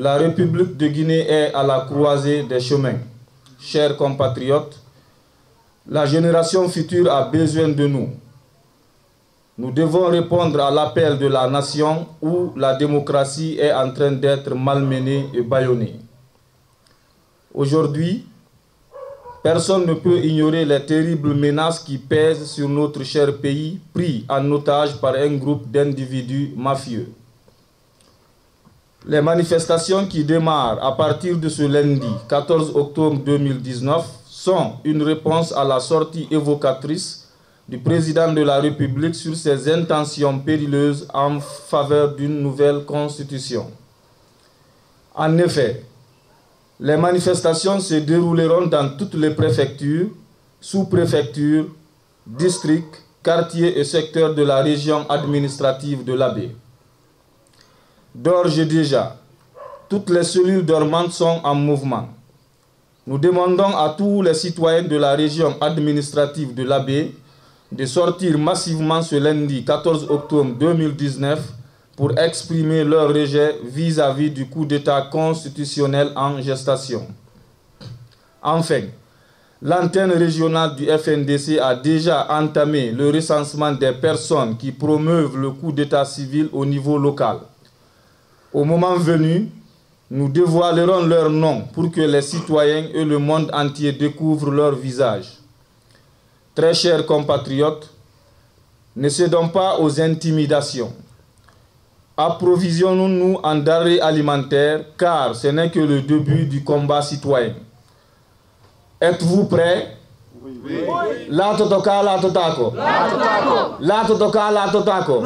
La République de Guinée est à la croisée des chemins. Chers compatriotes, la génération future a besoin de nous. Nous devons répondre à l'appel de la nation où la démocratie est en train d'être malmenée et bâillonnée. Aujourd'hui, personne ne peut ignorer les terribles menaces qui pèsent sur notre cher pays, pris en otage par un groupe d'individus mafieux. Les manifestations qui démarrent à partir de ce lundi 14 octobre 2019 sont une réponse à la sortie évocatrice du président de la République sur ses intentions périlleuses en faveur d'une nouvelle constitution. En effet, les manifestations se dérouleront dans toutes les préfectures, sous-préfectures, districts, quartiers et secteurs de la région administrative de l'Abbé. D'ores et déjà, toutes les cellules dormantes sont en mouvement. Nous demandons à tous les citoyens de la région administrative de l'Abbé de sortir massivement ce lundi 14 octobre 2019 pour exprimer leur rejet vis-à-vis du coup d'État constitutionnel en gestation. Enfin, l'antenne régionale du FNDC a déjà entamé le recensement des personnes qui promeuvent le coup d'État civil au niveau local. Au moment venu, nous dévoilerons leurs noms pour que les citoyens et le monde entier découvrent leur visage. Très chers compatriotes, ne cédons pas aux intimidations. Approvisionnons-nous en denrées alimentaires car ce n'est que le début du combat citoyen. Êtes-vous prêts? Oui. La totoka, la totako. La totoka, la totako.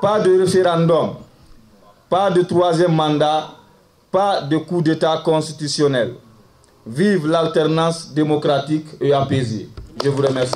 Pas de référendum, pas de troisième mandat, pas de coup d'État constitutionnel. Vive l'alternance démocratique et apaisée. Je vous remercie.